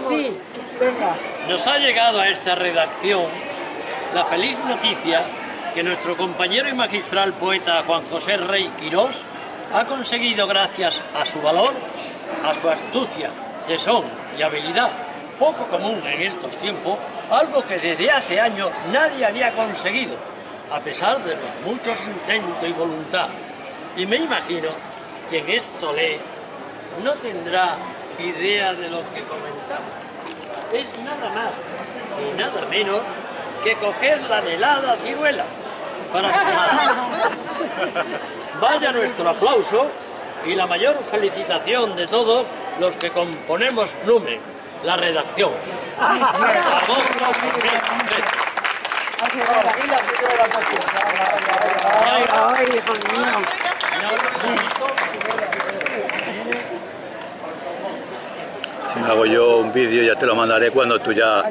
Sí. Nos ha llegado a esta redacción la feliz noticia que nuestro compañero y magistral poeta Juan José Rey Quirós ha conseguido gracias a su valor, a su astucia, tesón y habilidad, poco común en estos tiempos, algo que desde hace años nadie había conseguido, a pesar de los muchos intentos y voluntad. Y me imagino que en esto lee no tendrá idea de lo que comentamos. Es nada más y nada menos que coger la anhelada ciruela para sumar. Vaya nuestro aplauso y la mayor felicitación de todos los que componemos Numen, la redacción. Vamos, Ay, hijo mío. Si me hago yo un vídeo ya te lo mandaré cuando tú ya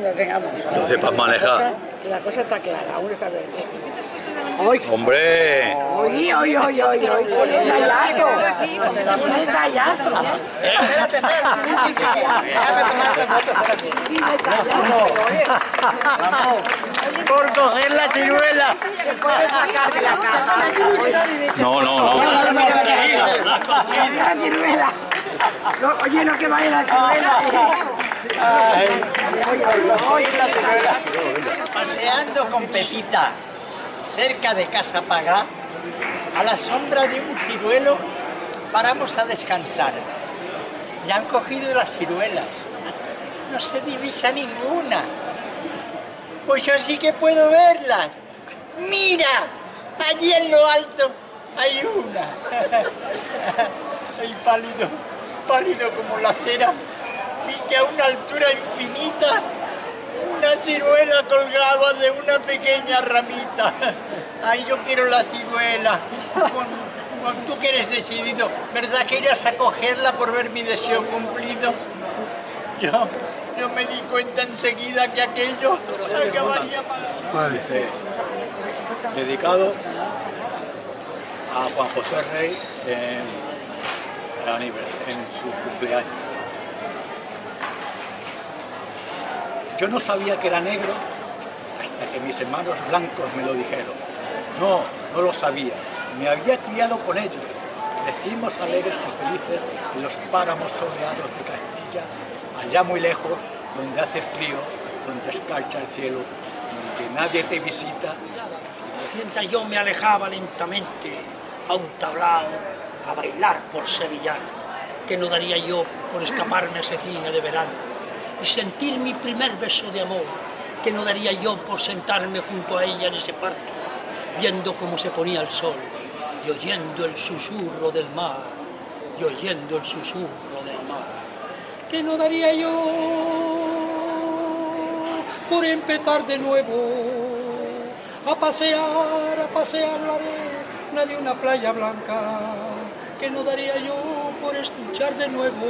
lo sepas manejar. La cosa está clara, aún está verde. ¡Ay! ¡Hombre! ¡Oy, oy, oy, oy, oy! ¡Con el gallazo! ¡Con el gallazo! Espérate, espérate. Déjame tomarte foto. ¡Por coger la ciruela! Se puede sacar de la caja. No, no, no. No, Oye, lo que oye, la ciruela. Paseando con Pepita cerca de Casa Pagá, a la sombra de un ciruelo, paramos a descansar. Ya han cogido las ciruelas. No se divisa ninguna. Pues yo sí que puedo verlas. ¡Mira! Allí en lo alto hay una. Ay, pálido, pálido como la cera. Y que a una altura infinita una ciruela colgaba de una pequeña ramita. Ay, yo quiero la ciruela. Tú que eres decidido, ¿verdad que irás a cogerla por ver mi deseo cumplido? Yo, yo me di cuenta enseguida que aquello acabaría mal. Dice, dedicado a Juan José Rey en, en su cumpleaños. Yo no sabía que era negro hasta que mis hermanos blancos me lo dijeron. No, no lo sabía. Me había criado con ellos. Decimos alegres y felices en los páramos soleados de Castilla, allá muy lejos, donde hace frío, donde escarcha el cielo, donde nadie te visita. Mientras yo me alejaba lentamente a un tablao a bailar por sevillano, que no daría yo por escaparme a ese cine de verano. Y sentir mi primer beso de amor, que no daría yo por sentarme junto a ella en ese parque, viendo cómo se ponía el sol y oyendo el susurro del mar, y oyendo el susurro del mar, que no daría yo por empezar de nuevo a pasear, a pasear la arena de una playa blanca, que no daría yo por escuchar de nuevo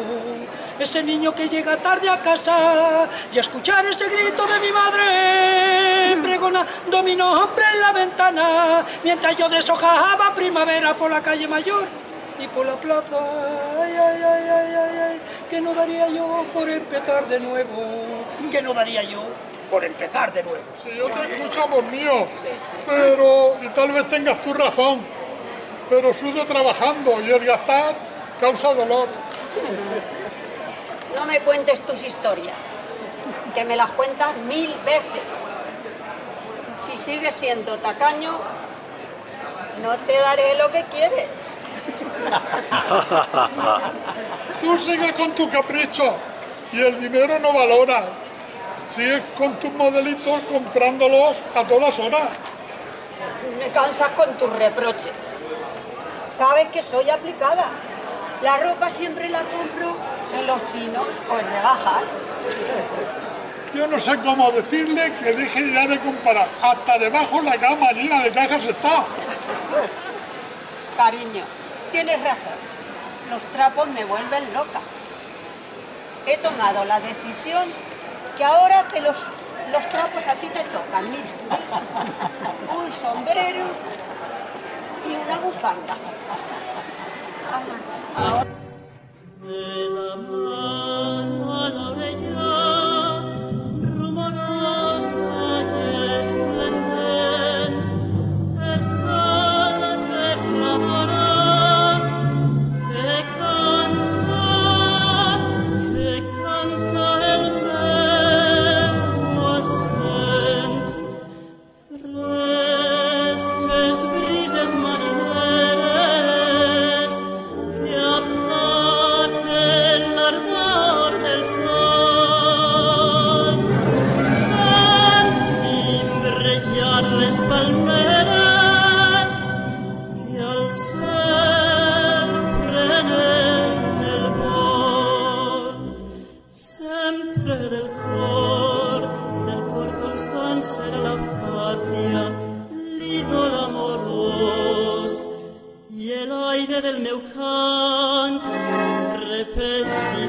ese niño que llega tarde a casa y a escuchar ese grito de mi madre pregonando mi nombre en la ventana mientras yo deshojaba primavera por la calle mayor y por la plaza. Que no daría yo por empezar de nuevo, que no daría yo por empezar de nuevo. Si yo te escucho, amor mío, pero, y tal vez tengas tu razón, pero sudo trabajando y el gastar causa dolor. No me cuentes tus historias, que me las cuentas mil veces. Si sigues siendo tacaño, no te daré lo que quieres. Tú sigues con tu capricho y el dinero no valora. Sigues con tus modelitos comprándolos a todas horas. Me cansas con tus reproches. Sabes que soy aplicada. La ropa siempre la compro en los chinos o en rebajas. Yo no sé cómo decirle que deje ya de comparar. Hasta debajo la cama llena de cajas está. Cariño, tienes razón. Los trapos me vuelven loca. He tomado la decisión que ahora te los, los trapos a ti te tocan. Mira, un sombrero y una bufanda. idol amorós i l'aire del meu cant repetirà.